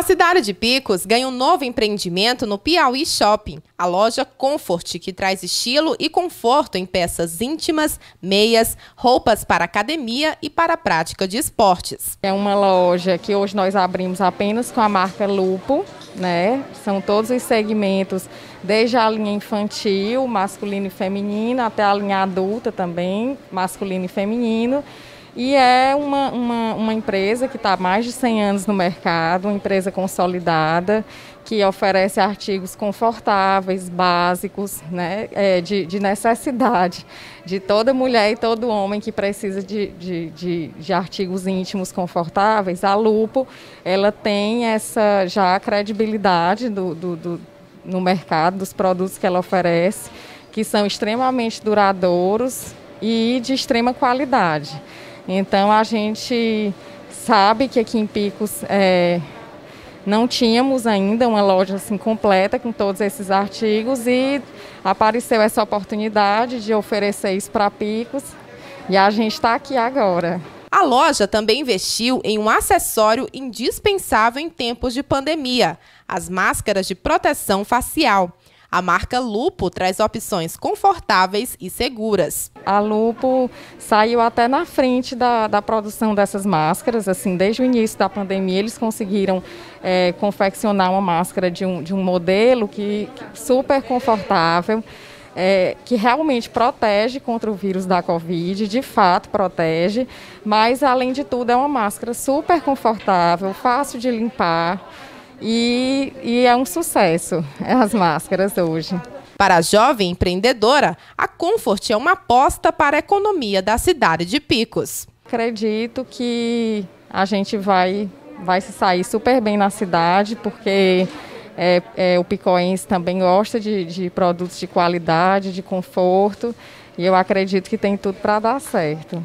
A cidade de Picos ganha um novo empreendimento no Piauí Shopping, a loja Comfort, que traz estilo e conforto em peças íntimas, meias, roupas para academia e para prática de esportes. É uma loja que hoje nós abrimos apenas com a marca Lupo, né? São todos os segmentos, desde a linha infantil, masculino e feminino, até a linha adulta também, masculino e feminino. E é uma, uma, uma empresa que está há mais de 100 anos no mercado, uma empresa consolidada, que oferece artigos confortáveis, básicos, né, é, de, de, necessidade de toda mulher e todo homem que precisa de, de, de, de artigos íntimos confortáveis. A Lupo, ela tem essa já credibilidade do, do, do, no mercado, dos produtos que ela oferece, que são extremamente duradouros e de extrema qualidade. Então a gente sabe que aqui em Picos é, não tínhamos ainda uma loja assim completa com todos esses artigos e apareceu essa oportunidade de oferecer isso para Picos e a gente está aqui agora. A loja também investiu em um acessório indispensável em tempos de pandemia: as máscaras de proteção facial. A marca Lupo traz opções confortáveis e seguras. A Lupo saiu até na frente da, da produção dessas máscaras. Assim, desde o início da pandemia, eles conseguiram é, confeccionar uma máscara de um, de um modelo que, que super confortável. É, que realmente protege contra o vírus da Covid, de fato protege, mas além de tudo é uma máscara super confortável, fácil de limpar. E, e é um sucesso as máscaras hoje. Para a jovem empreendedora, a Comfort é uma aposta para a economia da cidade de Picos. Acredito que a gente vai, vai se sair super bem na cidade, porque é, é, o picoense também gosta de, de produtos de qualidade, de conforto, e eu acredito que tem tudo para dar certo.